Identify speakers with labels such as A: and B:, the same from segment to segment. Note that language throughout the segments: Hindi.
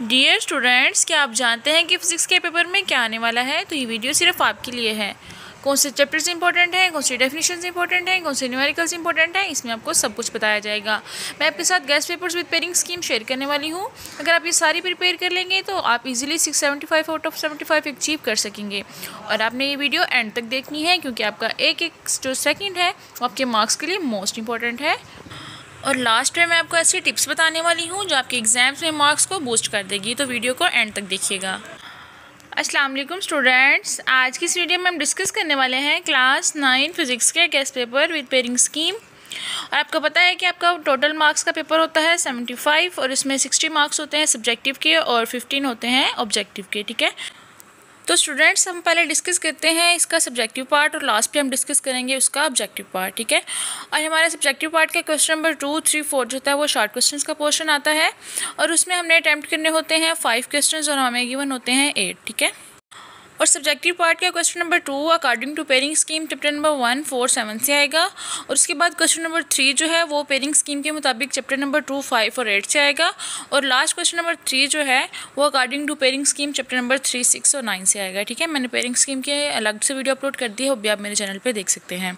A: डियर स्टूडेंट्स क्या आप जानते हैं कि फिज़िक्स के पेपर में क्या आने वाला है? तो ये वीडियो सिर्फ़ आपके लिए है। कौन से चैप्टर्स इंपॉर्टेंट हैं, कौन से डेफिनेशन इंपॉर्टेंट हैं, कौन से न्यूमेरिकल्स इंपॉर्टेंट हैं, इसमें आपको सब कुछ बताया जाएगा। मैं आपके साथ guess papers with pairing scheme share करने वाली हूँ। अगर आप ये सारी प्रिपेयर कर लेंगे तो आप easily six seventy five out of seventy five achieve कर सकेंगे। और आपने ये वीडियो एंड तक देखनी है, क्योंकि आपका एक एक जो सेकेंड है, वो आपके मार्क्स के लिए मोस्ट इंपॉर्टेंट है। और लास्ट में मैं आपको ऐसी टिप्स बताने वाली हूँ जो आपके एग्ज़ाम्स में मार्क्स को बूस्ट कर देगी। तो वीडियो को एंड तक देखिएगा। अस्सलाम वालेकुम स्टूडेंट्स आज की इस वीडियो में हम डिस्कस करने वाले हैं क्लास नाइन फिज़िक्स के guest paper with pairing scheme और आपको पता है कि आपका टोटल मार्क्स का पेपर होता है सेवेंटी फाइव और इसमें सिक्सटी मार्क्स होते हैं सब्जेक्टिव के और फिफ्टीन होते हैं ऑब्जेक्टिव के, ठीक है? तो स्टूडेंट्स हम पहले डिस्कस करते हैं इसका सब्जेक्टिव पार्ट और लास्ट पे हम डिस्कस करेंगे उसका ऑब्जेक्टिव पार्ट ठीक है? और हमारे सब्जेक्टिव पार्ट का question number two three four जो होता है वो शॉर्ट क्वेश्चन का पोर्शन आता है। और उसमें हमने अटैम्प्ट करने होते हैं फाइव क्वेश्चन और हमें गिवन होते हैं एट ठीक है? और सब्जेक्टिव पार्ट का question number two according to pairing scheme chapter number one four seven से आएगा। और उसके बाद क्वेश्चन नंबर थ्री जो है, वो पेरिंग स्कीम के मुताबिक चैप्टर नंबर टू फाइव और एट से आएगा। और लास्ट क्वेश्चन नंबर थ्री जो है, वो according to pairing scheme chapter number three six और नाइन से आएगा। ठीक है? मैंने पेरिंग स्कीम के अलग से वीडियो अपलोड कर दी है, वो भी आप मेरे चैनल पर देख सकते हैं।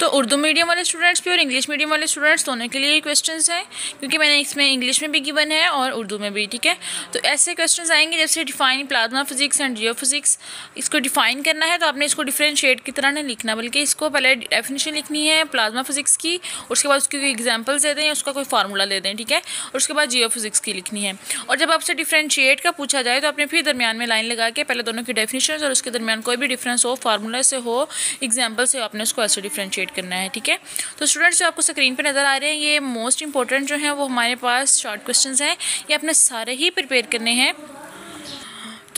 A: तो उर्दू मीडियम वाले स्टूडेंट्स भी और इंग्लिश मीडियम वाले स्टूडेंट्स दोनों के लिए क्वेश्चन हैं, क्योंकि मैंने इसमें इंग्लिश में भी गिवन है और उर्दू में भी, ठीक है? तो ऐसे क्वेश्चन आएँगे जैसे define plasma physics and geophysics इसको डिफाइन करना है तो आपने इसको डिफ्रेंशिएट की तरह नहीं लिखना, बल्कि इसको पहले डेफिनेशन लिखनी है प्लाज्मा फिजिक्स की, उसके बाद उसकी कोई एग्जाम्पल्स दे दें, उसका कोई फार्मूला दे दें, ठीक है? और उसके बाद जियो फिजिक्स की लिखनी है। और जब आपसे डिफ्रेंशिएट का पूछा जाए तो आपने फिर दरमियान में लाइन लगा के पहले दोनों की डेफिनेशन और उसके दरमियान कोई भी डिफरेंस हो फार्मूला से हो एग्ज़ाम्पल से आपने उसको ऐसे डिफ्रेंशिएट करना है, ठीक है? तो स्टूडेंट्स जो आपको स्क्रीन पर नज़र आ रहे हैं, ये मोस्ट इंपॉर्टेंट जो हैं, वो हमारे पास शॉर्ट क्वेश्चन हैं। ये अपने सारे ही प्रिपेयर करने हैं।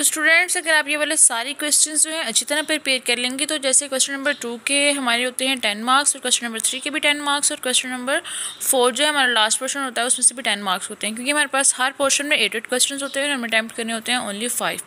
A: तो स्टूडेंट्स अगर आप ये वाले सारे क्वेश्चन जो हैं अच्छी तरह प्रिपेयर कर लेंगे तो जैसे क्वेश्चन नंबर टू के हमारे होते हैं टेन मार्क्स और क्वेश्चन नंबर थ्री के भी टेन मार्क्स और क्वेश्चन नंबर फोर जो है हमारा लास्ट पोर्शन होता है, उसमें से भी टेन मार्क्स होते हैं, क्योंकि हमारे पास हर पोर्शन में एट एट क्वेश्चन होते हैं, और हमें अटैम्प्ट करने होते हैं ओनली फाइव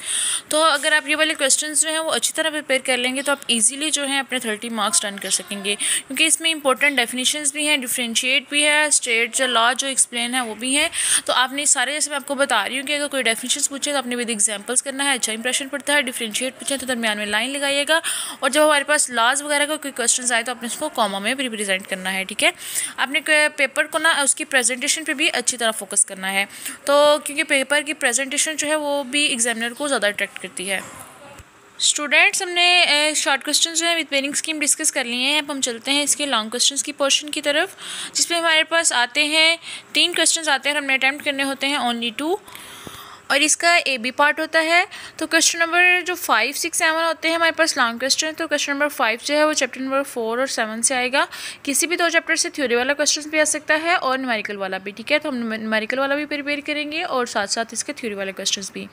A: तो अगर आप ये वाले क्वेश्चन जो हैं वो अच्छी तरह प्रिपेयर कर लेंगे तो आप ईजिली जो है अपने थर्टी मार्क्स टर्न कर सकेंगे, क्योंकि इसमें इंपॉर्टेंट डेफिनेशन भी हैं डिफ्रेंशिएट भी है स्टेट जो लॉ जो एक्सप्लेन है वो भी है. तो आपने सारे जैसे मैं आपको बता रही हूँ कि अगर कोई डेफिनेशन पूछे तो आपने विद एग्जाम्पल्स करना है अच्छा इंप्रेशन पड़ता है डिफ्रेंशिएट पूछे तो दरमियान में लाइन लगाइएगा और जब हमारे पास लाज वगैरह का कोई क्वेश्चन आए तो आपने उसको कॉमा में रिप्रेजेंट करना है, ठीक है? आपने पेपर को ना उसकी प्रेजेंटेशन पे भी अच्छी तरह फोकस करना है तो क्योंकि पेपर की प्रेजेंटेशन जो है वो भी एग्जामिनर को ज़्यादा अट्रैक्ट करती है। स्टूडेंट्स हमने शॉर्ट क्वेश्चन जो है विद पेयरिंग स्कीम डिस्कस कर लिए हैं, अब हम चलते हैं इसके लॉन्ग क्वेश्चंस की पोर्शन की तरफ़, जिसमें हमारे पास आते हैं, तीन क्वेश्चंस आते हैं हमने अटैम्प्ट करने होते हैं ओनली टू और इसका ए बी पार्ट होता है। तो क्वेश्चन नंबर जो फाइव सिक्स सेवन होते हैं, हमारे पास लॉन्ग क्वेश्चन तो क्वेश्चन नंबर फाइव जो है, वो चैप्टर नंबर फोर और सेवन से आएगा। किसी भी दो चैप्टर से थ्योरी वाला क्वेश्चन भी आ सकता है और न्यूमेरिकल वाला भी, ठीक है? तो हम न्यूमेरिकल वाला भी प्रिपेयर करेंगे और साथ साथ इसके थ्योरी वाले क्वेश्चन भी।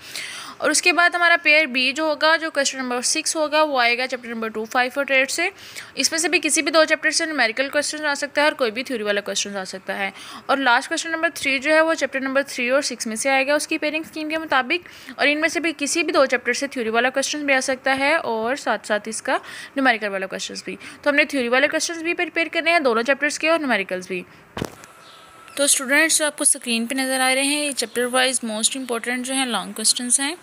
A: और उसके बाद हमारा पेयर बी जो होगा, जो क्वेश्चन नंबर सिक्स होगा, वो आएगा चैप्टर नंबर टू फाइव और एट से। इसमें से भी किसी भी दो चैप्टर से न्यूमेरिकल क्वेश्चन आ सकता है और कोई भी थ्योरी वाला क्वेश्चन आ सकता है। और लास्ट क्वेश्चन नंबर थ्री जो है, वो चैप्टर नंबर थ्री और सिक्स में से आएगा। उसकी पेयरिंग स्कीम के मुताबिक, और इनमें से भी किसी भी दो चैप्टर से थ्योरी वाला क्वेश्चन भी आ सकता है, और साथ साथ इसका न्यूमेरिकल वाला क्वेश्चन भी। तो हमने थ्योरी वाले क्वेश्चन भी प्रिपेयर करने हैं, दोनों चैप्टर्स के और न्यूमेरिकल्स भी। तो स्टूडेंट्स जो आपको स्क्रीन पे नज़र आ रहे हैं, ये चैप्टर वाइज मोस्ट इंपॉर्टेंट जो है लॉन्ग क्वेश्चंस हैं।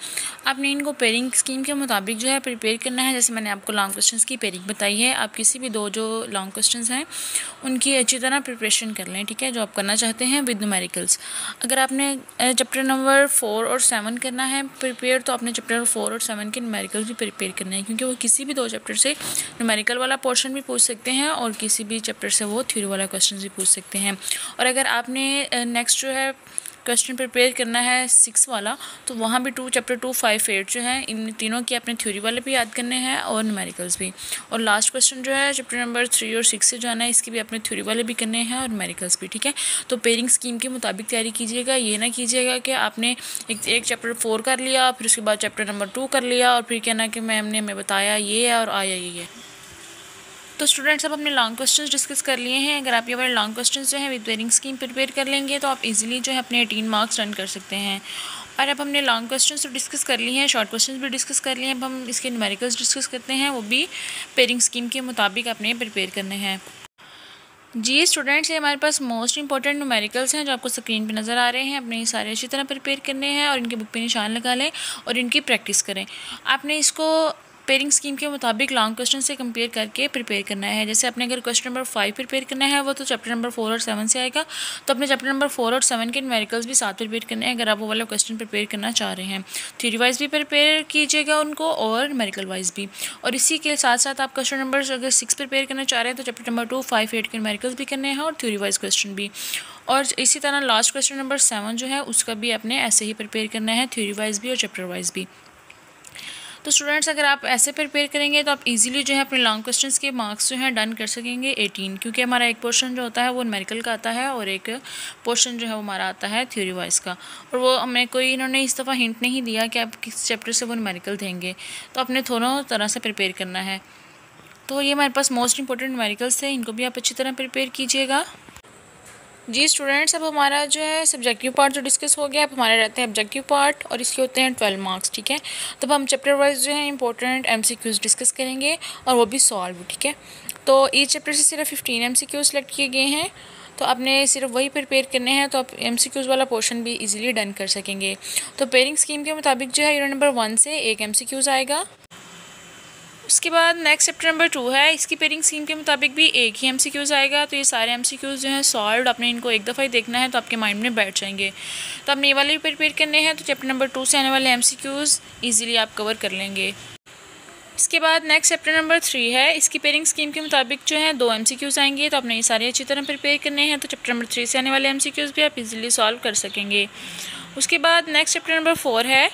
A: आपने इनको पेयरिंग स्कीम के मुताबिक जो है प्रिपेयर करना है, जैसे मैंने आपको लॉन्ग क्वेश्चंस की पेयरिंग बताई है। आप किसी भी दो जो लॉन्ग क्वेश्चंस हैं, उनकी अच्छी तरह प्रिपरेशन कर लें, ठीक है, जो आप करना चाहते हैं विद न्यूमेरिकल्स अगर आपने चैप्टर नंबर फोर और सेवन करना है प्रिपेयर तो आपने चैप्टर फोर और सेवन के न्यूमेरिकल्स भी प्रिपेयर करने हैं, क्योंकि वो किसी भी दो चैप्टर से न्यूमेरिकल वाला पोर्शन भी पूछ सकते हैं और किसी भी चैप्टर से वो थ्योरी वाला क्वेश्चन भी पूछ सकते हैं। और अगर आप आपने नेक्स्ट जो है क्वेश्चन प्रिपेयर करना है सिक्स वाला तो वहाँ भी two chapter two five eight जो है, इन तीनों की अपने थ्योरी वाले भी याद करने हैं और न्यूमेरिकल्स भी। और लास्ट क्वेश्चन जो है चैप्टर नंबर थ्री और सिक्स से जाना है, इसकी भी अपने थ्योरी वाले भी करने हैं और न्यूमेरिकल्स भी, ठीक है? तो पेयरिंग स्कीम के मुताबिक तैयारी कीजिएगा, ये ना कीजिएगा कि आपने एक एक चैप्टर फोर कर लिया, फिर उसके बाद चैप्टर नंबर टू कर लिया और फिर कहना कि मैम ने हमें बताया ये है और आया ये है। तो स्टूडेंट्स अब हमने लॉन्ग क्वेश्चंस डिस्कस कर लिए हैं। अगर आप ये वाले लॉन्ग क्वेश्चंस जो है विद वेरिंग स्कीम प्रिपेयर कर लेंगे तो आप इजीली जो है अपने एटीन मार्क्स रन कर सकते हैं। और अब हमने लॉन्ग क्वेश्चंस तो डिस्कस कर लिए हैं शॉर्ट क्वेश्चंस भी डिस्कस कर लिए हैं। अब हम इसके न्यूमेरिकल्स डिस्कस करते हैं, वो भी पेयरिंग स्कीम के मुताबिक अपने प्रिपेयर करने हैं। जी स्टूडेंट्स ये हमारे पास मोस्ट इंपॉर्टेंट न्यूमेरिकल्स हैं जो आपको स्क्रीन पे नज़र आ रहे हैं। अपने सारे अच्छी तरह प्रिपेयर करने हैं और इनके बुक पे निशान लगा लें और इनकी प्रैक्टिस करें। आपने इसको पेयरिंग स्कीम के मुताबिक लॉन्ग क्वेश्चन से कंपेयर करके प्रिपेयर करना है। जैसे अपने अगर क्वेश्चन नंबर फाइव प्रिपेयर करना है, वो तो चैप्टर नंबर फोर और सेवन से आएगा। तो अपने चैप्टर नंबर फोर और सेवन के न्यूमेरिकल्स भी साथ प्रिपेयर करने हैं, अगर आप वो वाला क्वेश्चन प्रिपेयर करना चाह रहे हैं। थ्योरी वाइज भी प्रिपेयर कीजिएगा उनको और न्यूमेरिकल वाइज भी। और इसी के साथ साथ आप क्वेश्चन नंबर अगर सिक्स प्रिपेयर करना चाह रहे हैं तो chapter number two five eight के न्यूमेरिकल्स भी करने हैं और थ्योरी वाइज क्वेश्चन भी। और इसी तरह लास्ट क्वेश्चन नंबर सेवन जो है, उसका भी अपने ऐसे ही प्रिपेयर करना है थ्योरी वाइज भी और चैप्टर वाइज भी। तो स्टूडेंट्स अगर आप ऐसे प्रिपेयर करेंगे तो आप इजीली जो है अपने लॉन्ग क्वेश्चन के मार्क्स जो हैं डन कर सकेंगे 18 क्योंकि हमारा एक पोर्शन जो होता है वो मेडिकल का आता है और एक पोर्शन जो है वो हमारा आता है थ्योरी वाइज का। और वो हमें कोई, इन्होंने इस दफ़ा हिंट नहीं दिया कि आप किस चैप्टर से वो मेडिकल देंगे। तो आपने दोनों तरह से प्रिपेयर करना है। तो ये हमारे पास मोस्ट इंपॉर्टेंट मेडिकल्स थे, इनको भी आप अच्छी तरह प्रिपेयर कीजिएगा। जी स्टूडेंट्स अब हमारा जो है सब्जेक्टिव पार्ट जो डिस्कस हो गया, अब हमारे रहते हैं ऑब्जेक्टिव पार्ट और इसके होते हैं ट्वेल्व मार्क्स ठीक है? तब हम चैप्टर वाइज जो है important M C Qs discuss करेंगे और वो भी सॉल्व ठीक है? तो ईच चैप्टर से सिर्फ़ फिफ्टीन एम सेलेक्ट किए गए हैं। तो आपने सिर्फ़ वही प्रिपेयर करने हैं तो आप एम सी क्यूज़ वाला पोर्शन भी इजीली डन कर सकेंगे। तो पेयरिंग स्कीम के मुताबिक जो है यूनिट नंबर वन से एक एम सी क्यूज़ आएगा। उसके बाद नेक्स्ट चैप्टर नंबर टू है। इसकी पेयरिंग स्कीम के मुताबिक भी एक ही एम आएगा तो ये सारे एम जो हैं सॉल्व आपने इनको एक दफ़ा ही देखना है तो आपके माइंड में बैठ जाएँगे। तो आपने ये वाले भी प्रिपेयर करने हैं। तो चैप्टर नंबर टू से आने वाले एम ईज़िली आप कवर कर लेंगे। इसके बाद नेक्स्ट चैप्टर नंबर थ्री है। इसकी पेयरिंग स्कीम के मुताबिक जो है दो एम आएँगे। तो आपने ये सारे अच्छी तरह प्रिपेयर करने हैं। तो चैप्टर नंबर थ्री से आने वाले एम भी आप इजीली सॉल्व कर सकेंगे। उसके बाद नेक्स्ट चैप्टर नंबर फोर है।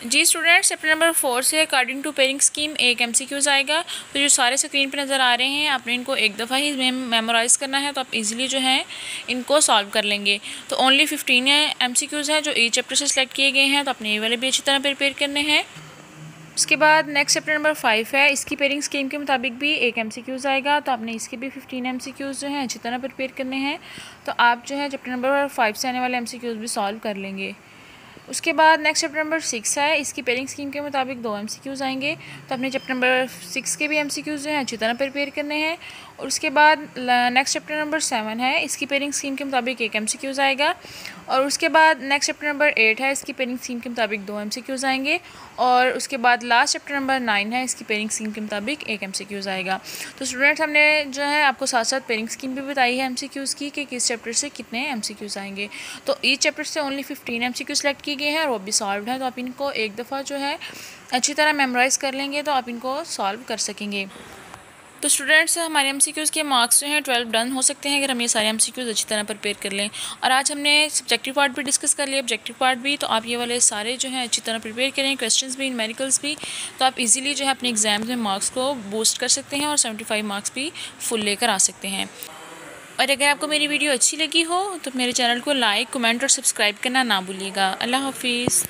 A: जी स्टूडेंट्स चैप्टर नंबर फोर से अकॉर्डिंग टू पेयरिंग स्कीम एक एम सी आएगा तो जो सारे स्क्रीन पर नज़र आ रहे हैं, आपने इनको एक दफ़ा ही मेमोराइज़ करना है तो आप इजीली जो है, इनको सॉल्व कर लेंगे। तो ओनली फिफ्टीन एम है जो ई चैप्टर से सिलेक्ट किए गए हैं तो अपने ये वाले भी अच्छी तरह प्रिपेयर करने हैं। उसके बाद नेक्स्ट चैप्टर नंबर फाइव है। इसकी पेयरिंग स्कीम के मुताबिक भी एक एम सी क्यूज़ आएगा तो आपने इसके भी फिफ्टीन एम सी क्यूज़ जो हैं अच्छी तरह प्रिपेयर करने हैं। तो आप जो है चैप्टर नंबर फाइव से आने वाले एम सी क्यूज़ भी सॉल्व कर लेंगे। उसके बाद नेक्स्ट चैप्टर नंबर सिक्स है। इसकी पेयरिंग स्कीम के मुताबिक दो एमसीक्यूज़ आएँगे। तो अपने चैप्टर नंबर सिक्स के भी एमसीक्यूज़ जो हैं, अच्छी तरह प्रिपेयर करने हैं। और उसके बाद नेक्स्ट चैप्टर नंबर सेवन है। इसकी पेयरिंग स्कीम के मुताबिक एक एम आएगा। और उसके बाद नेक्स्ट चैप्टर नंबर एट है। इसकी पेयरिंग स्कीम के मुताबिक दो एम आएँगे। और उसके बाद लास्ट चैप्टर नंबर नाइन है। इसकी पेयरिंग स्कीम के मुताबिक एक एम आएगा। तो स्टूडेंट्स हमने जो है आपको साथ साथ पेयरिंग स्कीम भी बताई है एम सी क्यूज़ की कि किस चैप्टर से कितने एम सी क्यूज़ आएँगे। तो ईच चैप्टर से only fifteen M C Q select की गई हैं और वो भी सॉल्व है। तो आप इनको एक दफ़ा जो है अच्छी तरह मेमोराइज़ कर लेंगे तो आप इनको सॉल्व कर सकेंगे। तो स्टूडेंट्स हमारे एम के मार्क्स जो हैं ट्वेल्व डन हो सकते हैं, अगर हम ये सारे एम अच्छी तरह प्रिपेयर कर लें। और आज हमने सब्जेक्टिव पार्ट भी डिस्कस कर लिया ऑब्जेक्टिव पार्ट भी तो आप ये वाले सारे जो हैं, अच्छी तरह प्रिपेयर करें क्वेश्चन भी मेडिकल्स भी तो आप इजीली जो है, अपने एग्ज़ाम में मार्क्स को बूस्ट कर सकते हैं और सेवेंटी मार्क्स भी फुल लेकर आ सकते हैं। और अगर आपको मेरी वीडियो अच्छी लगी हो तो मेरे चैनल को लाइक कमेंट और सब्सक्राइब करना ना भूलिएगा। अल्लाह हाफिज़।